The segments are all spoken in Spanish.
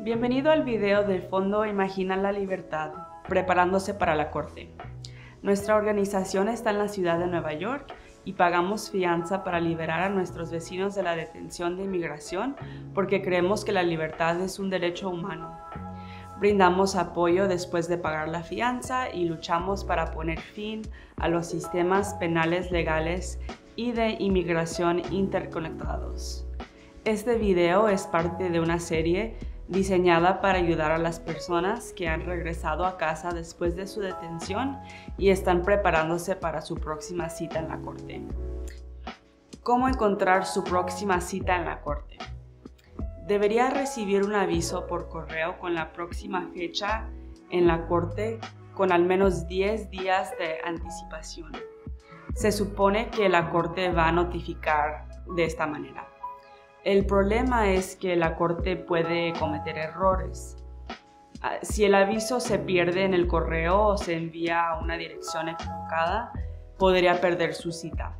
Bienvenido al video del Fondo Imagina la Libertad, preparándose para la corte. Nuestra organización está en la ciudad de Nueva York y pagamos fianza para liberar a nuestros vecinos de la detención de inmigración porque creemos que la libertad es un derecho humano. Brindamos apoyo después de pagar la fianza y luchamos para poner fin a los sistemas penales legales y de inmigración interconectados. Este video es parte de una serie diseñada para ayudar a las personas que han regresado a casa después de su detención y están preparándose para su próxima cita en la corte. ¿Cómo encontrar su próxima cita en la corte? Debería recibir un aviso por correo con la próxima fecha en la corte con al menos 10 días de anticipación. Se supone que la corte va a notificar de esta manera. El problema es que la corte puede cometer errores. Ah, si el aviso se pierde en el correo o se envía a una dirección equivocada, podría perder su cita.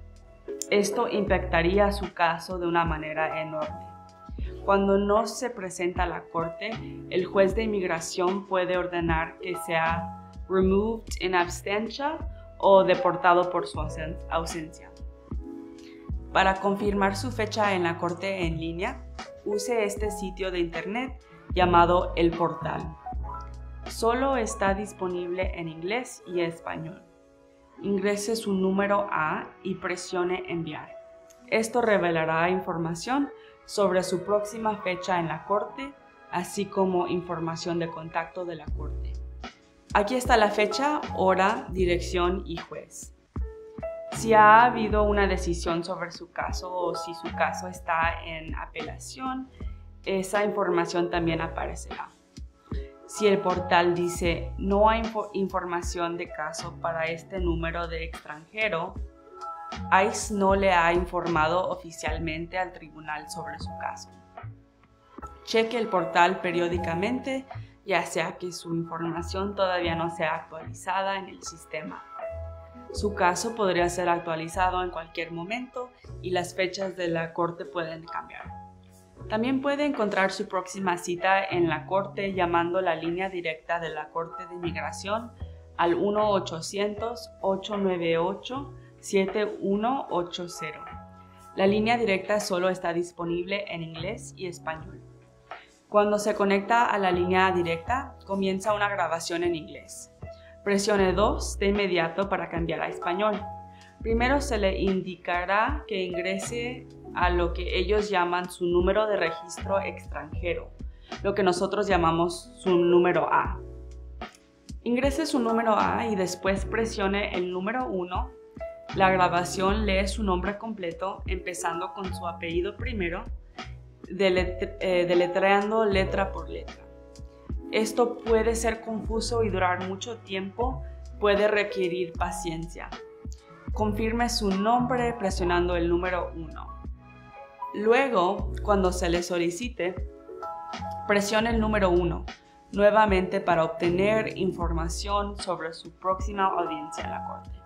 Esto impactaría su caso de una manera enorme. Cuando no se presenta a la corte, el juez de inmigración puede ordenar que sea removed in absentia o deportado por su ausencia. Para confirmar su fecha en la corte en línea, use este sitio de internet llamado El Portal. Solo está disponible en inglés y español. Ingrese su número A y presione Enviar. Esto revelará información sobre su próxima fecha en la corte, así como información de contacto de la corte. Aquí está la fecha, hora, dirección y juez si ha habido una decisión sobre su caso o si su caso está en apelación, esa información también aparecerá. Si el portal dice no hay información de caso para este número de extranjero, ICE no le ha informado oficialmente al tribunal sobre su caso. Cheque el portal periódicamente, ya sea que su información todavía no sea actualizada en el sistema. Su caso podría ser actualizado en cualquier momento y las fechas de la corte pueden cambiar. También puede encontrar su próxima cita en la corte llamando la línea directa de la Corte de Inmigración al 1-800-898-7180. La línea directa solo está disponible en inglés y español. Cuando se conecta a la línea directa, comienza una grabación en inglés. Presione 2 de inmediato para cambiar a español. Primero se le indicará que ingrese a lo que ellos llaman su número de registro extranjero, lo que nosotros llamamos su número A. Ingrese su número A y después presione el número 1. La grabación lee su nombre completo, empezando con su apellido primero, eh, deletreando letra por letra. Esto puede ser confuso y durar mucho tiempo, puede requerir paciencia. Confirme su nombre presionando el número 1. Luego, cuando se le solicite, presione el número 1 nuevamente para obtener información sobre su próxima audiencia en la corte.